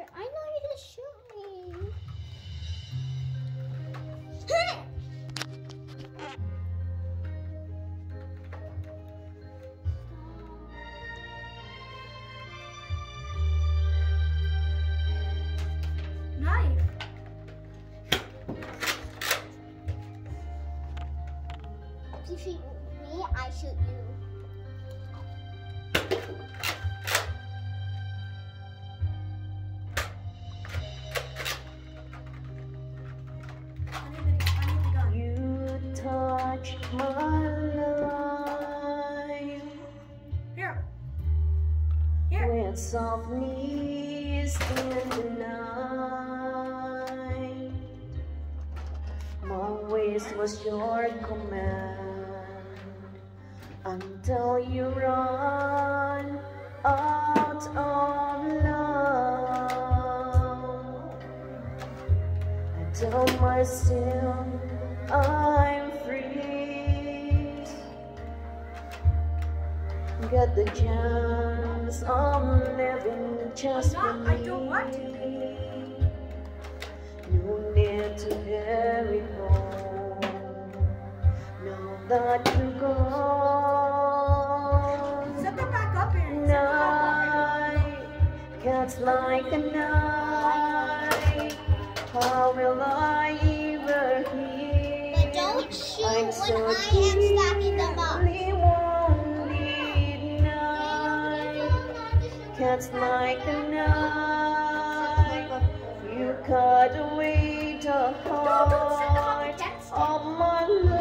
I know you're gonna shoot me. Knife. If you shoot me, I shoot you. Here. with soft knees in the night. My waist was your command until you run out of love. I tell myself I'm free. Get the chance of living just for I'm me. not- I don't want to. No need to hurry home. Now that you're gone. Set that back up here. Night cuts like a knife. How will I ever heal? But don't shoot I'm when so I am Cuts like a knife. You cut away the heart of my love.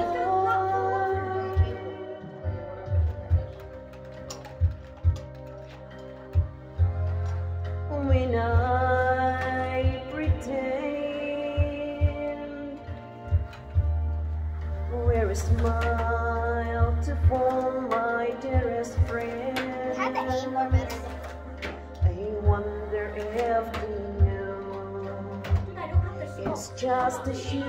when I pretend wear a smile to form my dearest friend. Had the aim more. It's just a shoe.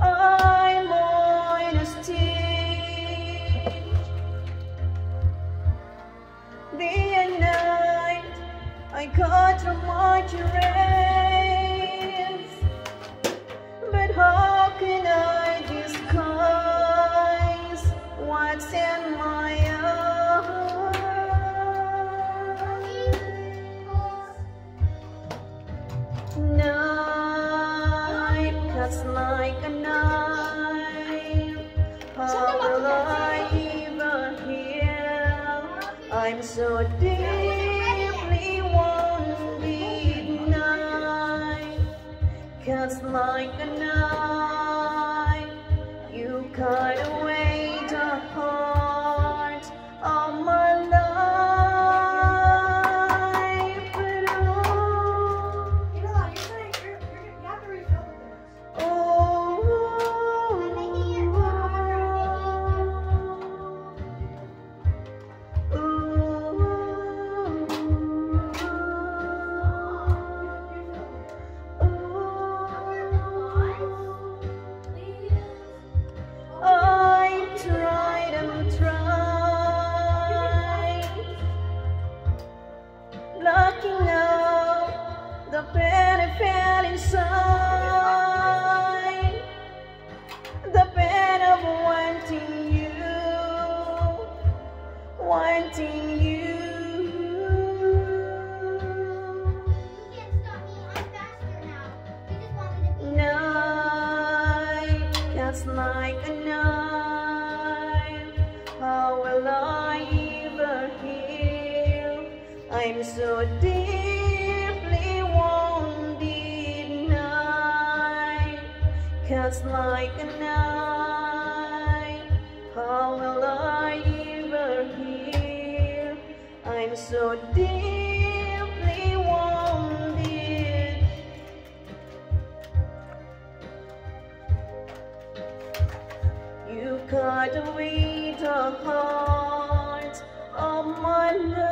I'm on a stage. Night, I march a cuts like a knife. How will I ever heal? I'm so deeply wounded. Night cuts like a knife. You cut wanting you. You can't stop me. I'm faster now. You just want me to be. Night like a knife. How will I ever heal? I'm so deeply wounded. Night cuts like a knife. So deeply wounded. You cut away the heart of my love.